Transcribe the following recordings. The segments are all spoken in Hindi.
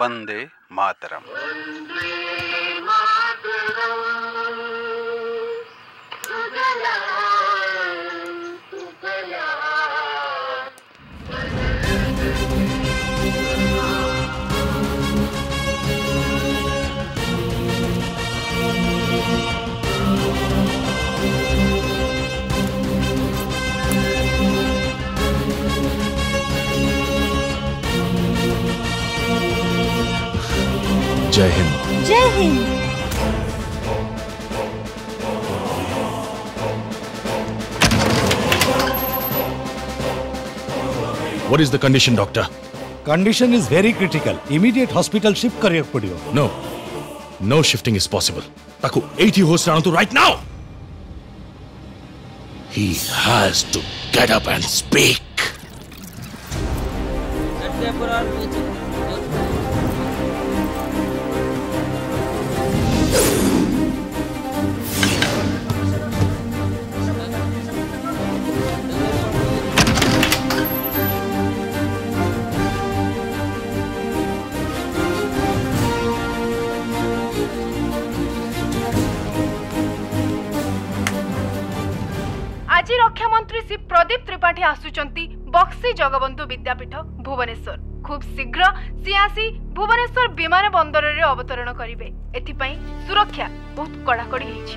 वंदे मातरम। जय हिंद जय Hind What is the condition, doctor? Condition is very critical. Immediate hospital shift karyak padiyo. No. No shifting is possible. Taku, 80 host to right now! He has to get up and speak. আজি রক্ষামন্ত্রী শ্রী প্রদীপ ত্রিপাঠী আসুচার বক্সি জগবন্ধু বিদ্যাপীঠ ভুবনেশ্বর খুব শীঘ্র সি আসি ভুবনেশ্বর বিমান বন্দরের অবতরণ করবে এথিপাই সুরক্ষা বহুত কড়াকড়ি হয়েছে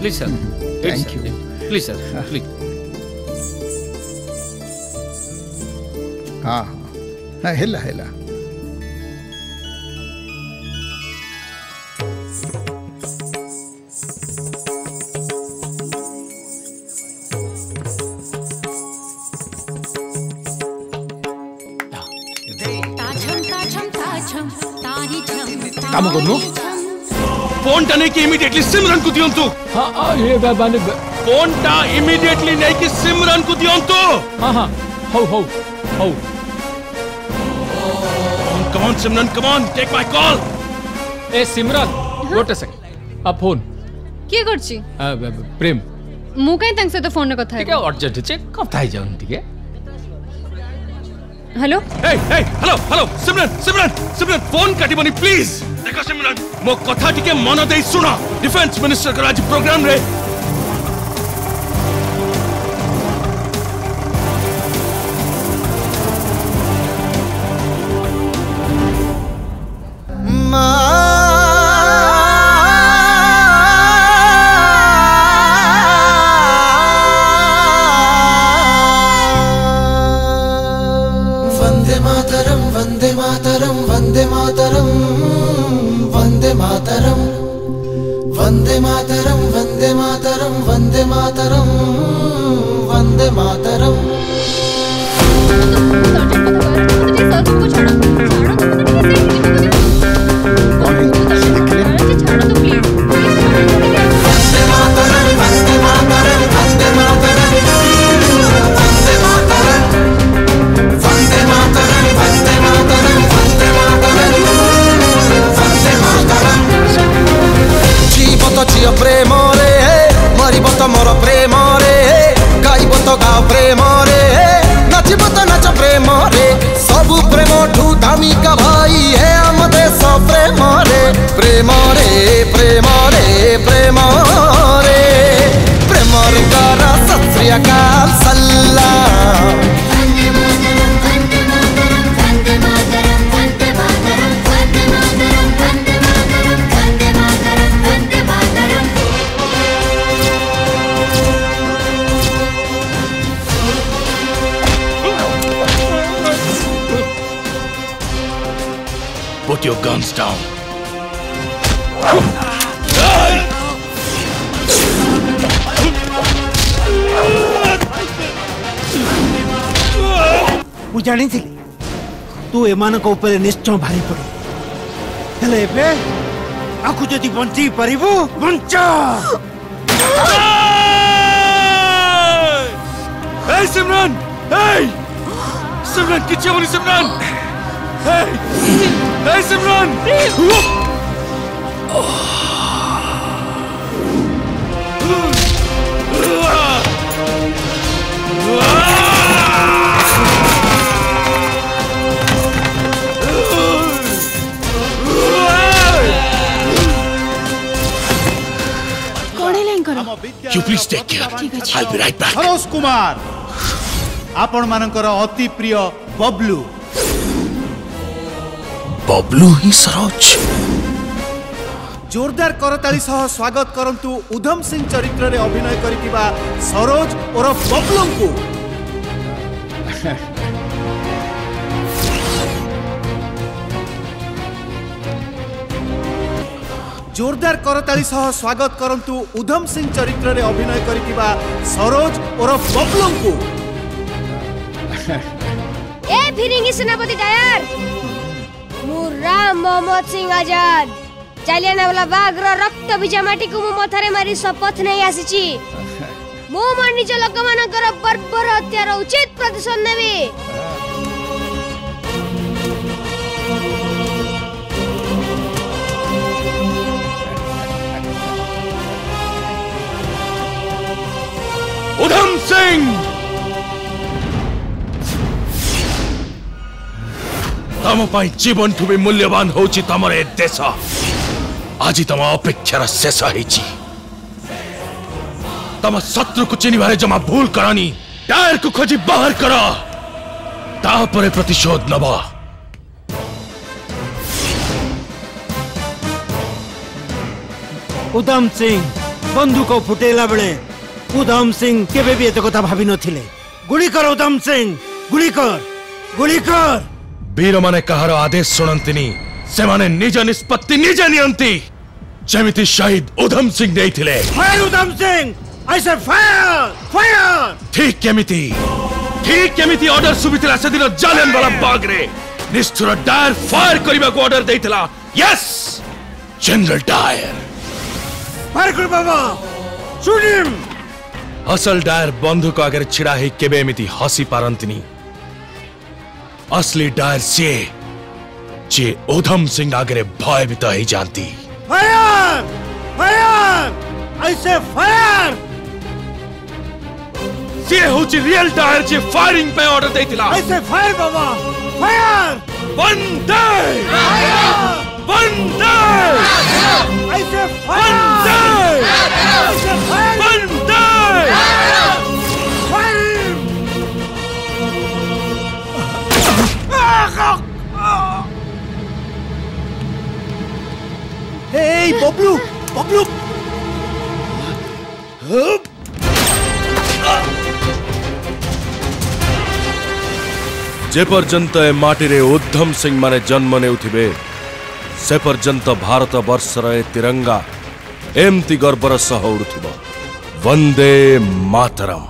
Please, sir. Please, Thank sir. you. Please, sir. Please. ಹಾಂ ಹಾಂ ಇಲ್ಲ ಇಲ್ಲ काम गर्नु फ़ोन टनेकी इमिडिएटली सिमरन को दियोंतु हाँ हाँ ये बाने फ़ोन टा इमिडिएटली नहीं कि सिमरन को दियोंतु हाँ हाँ हो हो हो come on Simran come on take my call A Simran wait a second अब फ़ोन के गर्छी प्रेम मु काई तंग से तो फ़ोन ने कथा ठीक है अर्जेंट छ कथा आइ जाउन ठीक है हेलो ए ए hello hello Simran Simran Simran phone काटिबोनी please देखो सिमरन मो कथा टिके मन देई सुनो। डिफेंस मिनिस्टर का आज प्रोग्राम रे। वन्दे मातरं वन्दे मातरं वन्दे मातरं वन्दे मातरं वन्दे मातरं वन्दे मातरं वन्दे मातरं वन्दे मातरम् कमी का भाई है हम देश प्रेम रे प्रेम रे प्रेम रे प्रेम रे your guns down. मु जानी तू एम निश्चय भारी पड़े। आपको जब बची पारू बच। सिमरन, सिमरन, सिमरन, Nice and run! You please take care. I'll be right back. Hello, Kumar, Apan আপনার অতি priya bablu. बबलू ही सरोज। जोरदार करताली सह स्वागत करंतु उधम सिंह चरित्र रे अभिनय करितिबा सरोज और बबलू को जोरदार करताली सह स्वागत करंतु उधम सिंह चरित्र रे अभिनय करितिबा सरोज और बबलू को ए फिरिंगी सेनापति डायर राम मोहम्मद सिंह আজাদ জালিয়ানওয়ালা বাগর রক্ত বিজামাটিকে মু মথারে মারি শপথ নেই আসিছি মু মো নিজ লোকমানঙ্কর বর্বর হত্যার উচিত প্রতিশোধ নেবি Udham Singh! ଉଧମ ସିଂ ତମ ପାଇଁ ଜୀବନଠୁ ବି ମୂଲ୍ୟବାନ ହଉଛି ତମର ଏ ଦେଶ। ଆଜି ତମ ଅପେକ୍ଷାର ଶେଷ ହେଇଛି। ତମ ଶତ୍ରୁକୁ ଚିହ୍ନିବାରେ ଜମା ଭୁଲ କରନି ଟାୟାରକୁ ଖୋଜି ବାହାର କର। ତାପରେ ପ୍ରତିଶୋଧ ନବ। ଉଧମ ସିଂ ବନ୍ଧୁକ ଫୁଟେଇଲା ବେଳେ ଉଧମ ସିଂ କେବେ ବି ଏତେ କଥା ଭାବି ନଥିଲେ। ଗୁଳି କର ଉଧମ ସିଂ ଗୁଳି କର ଗୁଳି କର। ବୀରମାନେ କାହାର ଆଦେଶ ଶୁଣନ୍ତିନି ସେମାନେ ନିଜ ନିଷ୍ପତ୍ତି ନିଜେ ନିଅନ୍ତି ଯେମିତି ଶହୀଦ ଉଧମ ସିଂ ନେଇଥିଲେ fire Udham Singh I say fire fire ଠିକ କେମିତି ଠିକ କେମିତି ଅର୍ଡର ଶୁଭିଥିଲା ସେଦିନ ଜାଲିଆନ ବାଲା ବାଗରେ ନିଷ୍ଠୁର ଡାୟର ଫାୟାର କରିବାକୁ ଅର୍ଡର ଦେଇଥିଲା ୟେସ୍ ଜେନେରାଲ ଡାୟର ଫାୟାର କର ବାବା ଶୁଟ୍ ହିମ୍ ଅସଲ ଡାୟର ବନ୍ଧୁକ ଆଗରେ ଛିଡା ହେଇ କେବେ ଏମିତି ହସି ପାରନ୍ତିନି ଅସଲି ଡାୟର ସିଏ ଯିଏ ଉଧମ ସିଂ ଆଗରେ ଭୟଭୀତ ହେଇଯାନ୍ତି fire fire I say fire ସିଏ ହଉଛି ରିଏଲ ଡାୟର ଯିଏ ଫାୟାରିଂ ପାଇଁ ଅର୍ଡର ଦେଇଥିଲା ଆଇ ସେ ଫାୟାର ବାବା ଫାୟାର ବନ୍ଦେ ବନ୍ଦେ ଆଇ ସେ ବନ୍ଦେ ଫାୟାର ଆଇ ସେ ଯେପର୍ଯ୍ୟନ୍ତ ଏ ମାଟିରେ ଉଦ୍ଧମ ସିଂ ମାନେ ଜନ୍ମ ନେଉଥିବେ ସେ ପର୍ଯ୍ୟନ୍ତ ଭାରତ ବର୍ଷର ଏ ତିରଙ୍ଗା ଏମିତି ଗର୍ବର ସହ ଉଡୁଥିବ ବନ୍ଦେ ମାତରମ୍